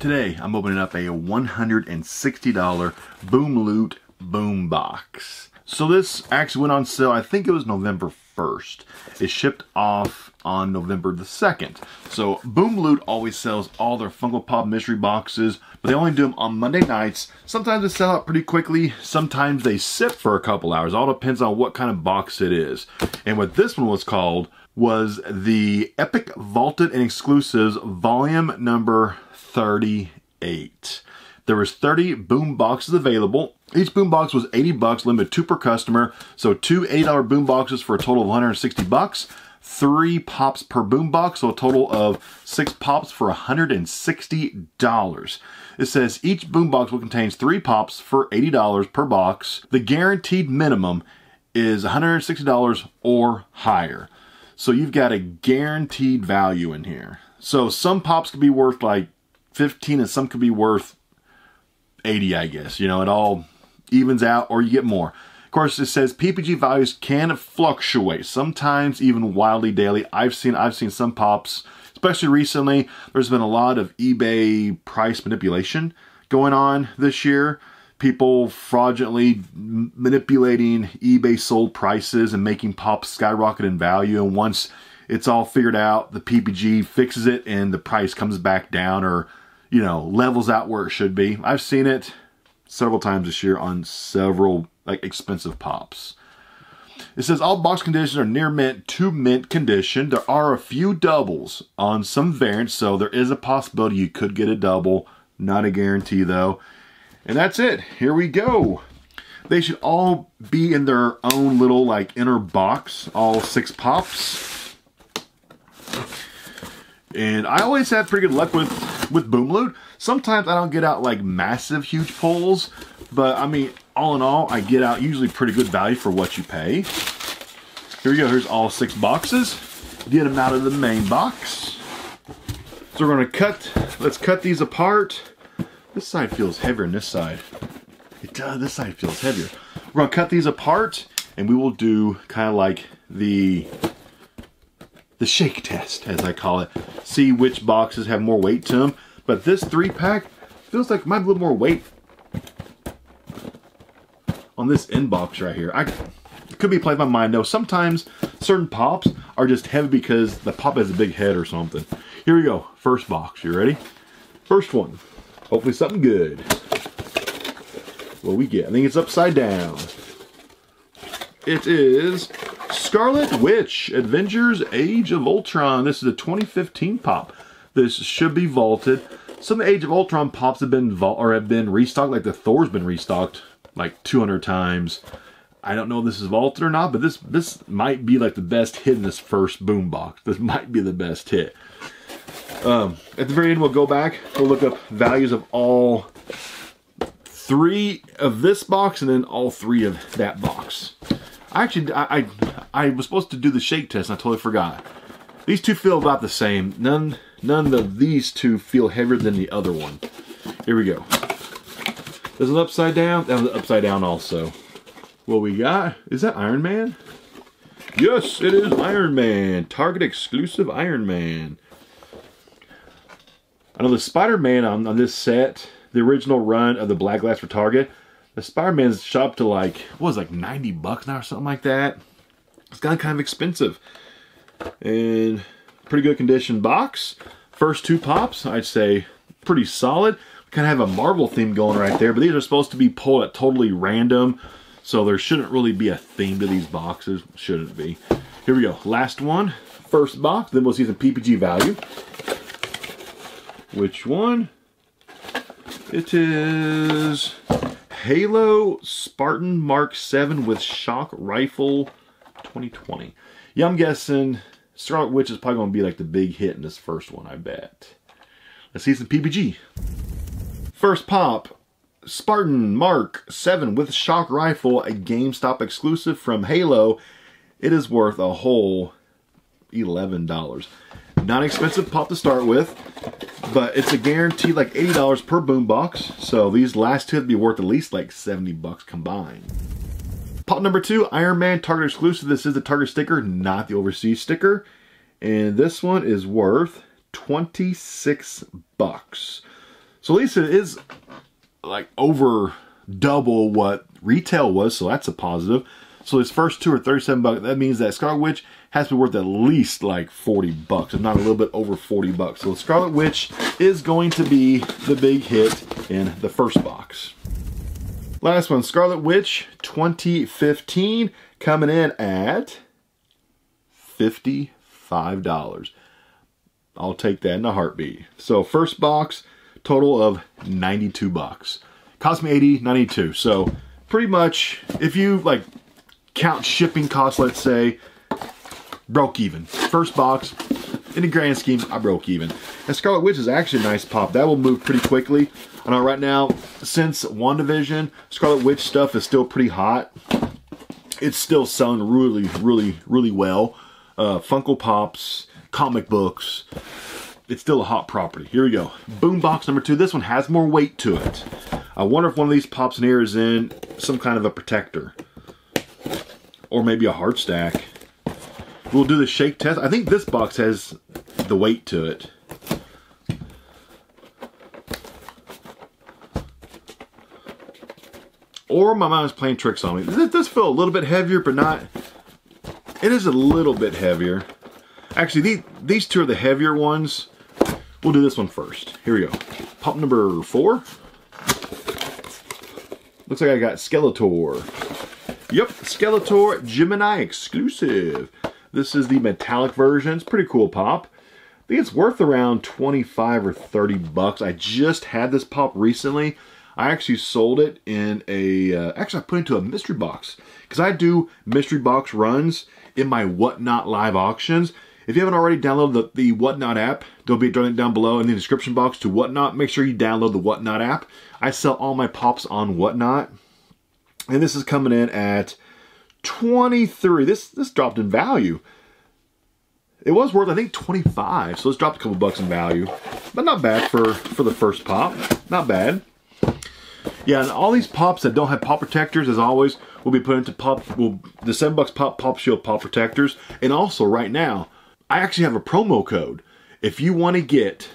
Today, I'm opening up a $160 Boom Loot Boom Box. So this actually went on sale, I think it was November 1st. It shipped off on November the 2nd. So Boom Loot always sells all their Funko Pop mystery boxes, but they only do them on Monday nights. Sometimes they sell out pretty quickly, sometimes they sit for a couple hours. All depends on what kind of box it is. And what this one was called was the Epic Vaulted and Exclusives Volume number 38. There was 30 boom boxes available. Each boom box was 80 bucks, limited two per customer. So two $8 boom boxes for a total of 160 bucks. Three pops per boom box, so a total of six pops for $160. It says each boom box will contain three pops for $80 per box. The guaranteed minimum is $160 or higher. So you've got a guaranteed value in here. So some pops could be worth like 15 and some could be worth 80, I guess. You know, it all evens out or you get more. Of course, it says PPG values can fluctuate, sometimes even wildly daily. I've seen I've seen some pops, especially recently. There's been a lot of eBay price manipulation going on this year. People fraudulently manipulating eBay sold prices and making pops skyrocket in value. And once it's all figured out, the PPG fixes it and the price comes back down or you know, levels out where it should be. I've seen it several times this year on several like expensive pops. It says all box conditions are near mint to mint condition. There are a few doubles on some variants, so there is a possibility you could get a double. Not a guarantee though. And that's it. Here we go. They should all be in their own little like inner box, all six pops. And I always have pretty good luck with with Boom Loot. Sometimes I don't get out like massive huge pulls, but I mean, all in all, I get out usually pretty good value for what you pay. Here we go, here's all six boxes. Get them out of the main box. So we're gonna cut, let's cut these apart. This side feels heavier than this side. It does, this side feels heavier. We're gonna cut these apart and we will do kind of like the the shake test, as I call it. See which boxes have more weight to them. But this three pack feels like might have a little more weight on this end box right here. I could be playing by mind though. Sometimes certain pops are just heavy because the pop has a big head or something. Here we go. First box. You ready? First one. Hopefully something good. What we get? I think it's upside down. It is Scarlet Witch, Avengers Age of Ultron. This is a 2015 pop. This should be vaulted. Some Age of Ultron pops have been or have been restocked, like the Thor's been restocked like 200 times. I don't know if this is vaulted or not, but this this might be like the best hit in this first boom box. This might be the best hit. Um, at the very end, we'll go back. We'll look up values of all three of this box and then all three of that box. I actually, I, I, I was supposed to do the shake test and I totally forgot. These two feel about the same. None, none of these two feel heavier than the other one. Here we go. There's an upside down. That was upside down also. What we got? Is that Iron Man? Yes, it is Iron Man. Target exclusive Iron Man. I know the Spider-Man on, on this set, the original run of the Black Glass for Target, the Spider-Man's shop to like, what was it, like 90 bucks now or something like that. It's gotten kind of expensive. And pretty good condition box. First two pops, I'd say pretty solid. Kind of have a Marvel theme going right there, but these are supposed to be pulled at totally random. So there shouldn't really be a theme to these boxes. Shouldn't be. Here we go. Last one. First box. Then we'll see some PPG value. Which one? It is Halo Spartan Mark 7 with shock rifle 2020. Yeah, I'm guessing Scarlet Witch is probably going to be like the big hit in this first one, I bet. Let's see some PPG. First pop, Spartan Mark 7 with shock rifle, a GameStop exclusive from Halo. It is worth a whole $11. Not expensive pop to start with, but it's a guaranteed like $80 per boom box. So these last two would be worth at least like 70 bucks combined. Pop number two, Iron Man Target exclusive. This is the Target sticker, not the overseas sticker. And this one is worth 26 bucks. So at least it is like over double what retail was, so that's a positive. So his first two are 37 bucks. That means that Scarlet Witch has to be worth at least like 40 bucks, if not a little bit over 40 bucks. So Scarlet Witch is going to be the big hit in the first box. Last one, Scarlet Witch 2015, coming in at $55. I'll take that in a heartbeat. So first box, total of 92 bucks. Cost me 80, 92. So pretty much, if you like count shipping costs, let's say, broke even. First box, in the grand scheme, I broke even. And Scarlet Witch is actually a nice pop. That will move pretty quickly. I know right now, since WandaVision, Scarlet Witch stuff is still pretty hot. It's still selling really, really, really well. Uh, Funko Pops, comic books. It's still a hot property. Here we go. Boombox number two. This one has more weight to it. I wonder if one of these pops and is in some kind of a protector. Or maybe a hard stack. We'll do the shake test. I think this box has the weight to it. Or my mind's playing tricks on me. This does feel a little bit heavier, but not... It is a little bit heavier. Actually, these, these two are the heavier ones. We'll do this one first. Here we go. Pop number four. Looks like I got Skeletor. Yep, Skeletor Gemini exclusive. This is the metallic version. It's pretty cool pop. I think it's worth around 25 or 30 bucks. I just had this pop recently. I actually sold it in a, uh, actually I put it into a mystery box because I do mystery box runs in my Whatnot live auctions. If you haven't already downloaded the, the Whatnot app, there'll be a link down below in the description box to Whatnot. Make sure you download the Whatnot app. I sell all my pops on Whatnot. And this is coming in at 23. This this dropped in value. It was worth, I think, 25. So it's dropped a couple bucks in value. But not bad for, for the first pop. Not bad. Yeah, and all these pops that don't have pop protectors, as always, will be put into pop, will the 7 bucks pop pop shield pop protectors. And also, right now, I actually have a promo code. If you want to get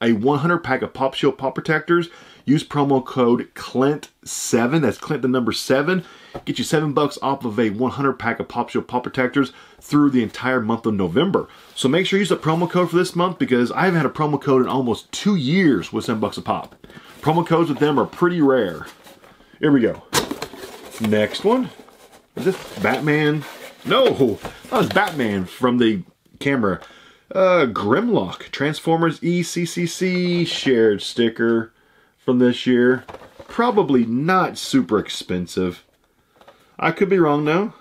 a 100 pack of pop shield pop protectors, use promo code CLINT7. That's Clint the number 7. Get you 7 bucks off of a 100 pack of Pop Shield Pop Protectors through the entire month of November. So make sure you use the promo code for this month because I haven't had a promo code in almost two years with 7 bucks a pop. Promo codes with them are pretty rare. Here we go. Next one. Is this Batman? No, that was Batman from the camera. Uh, Grimlock, Transformers ECCC shared sticker from this year. Probably not super expensive. I could be wrong though.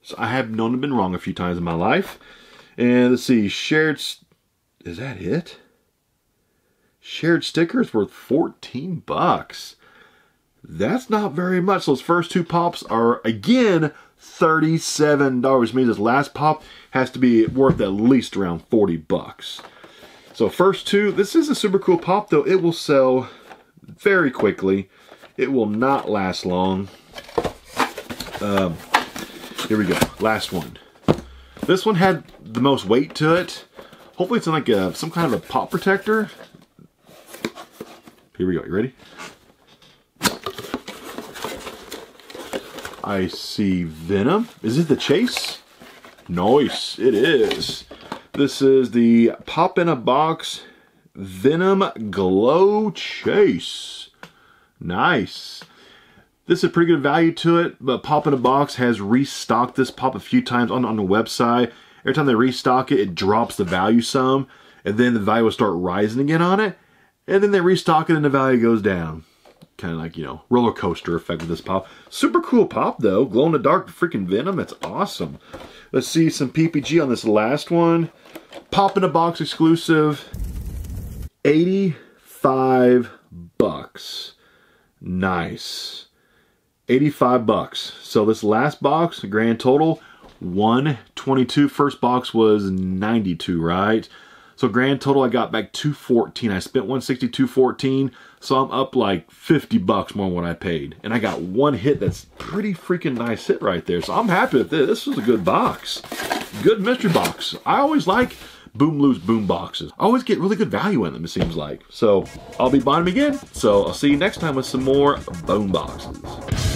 So I have known to been wrong a few times in my life. And let's see, shared, is that it? Shared stickers worth 14 bucks. That's not very much. Those first two pops are, again, $37, which means this last pop has to be worth at least around 40 bucks. So first two, this is a super cool pop though. It will sell very quickly. It will not last long. Um, here we go. Last one. This one had the most weight to it. Hopefully it's in like a, some kind of a pop protector. Here we go. You ready? I see Venom. Is it the Chase? Nice. It is. This is the Pop in a Box Venom Glow Chase. Nice. This is a pretty good value to it, but Pop in a Box has restocked this pop a few times on, on the website. Every time they restock it, it drops the value some, and then the value will start rising again on it, and then they restock it and the value goes down. Kind of like, you know, roller coaster effect with this pop. Super cool pop, though. Glow in the dark freaking Venom. That's awesome. Let's see some PPG on this last one. Pop in a Box exclusive. 85 bucks. Nice. 85 bucks. So this last box, grand total, 122. First box was 92, right? So grand total, I got back 214. I spent 162.14, so I'm up like 50 bucks more than what I paid. And I got one hit that's pretty freaking nice hit right there. So I'm happy with this. This was a good box. Good mystery box. I always like Boom Loot's boom boxes. I always get really good value in them, it seems like. So I'll be buying them again. So I'll see you next time with some more boom boxes.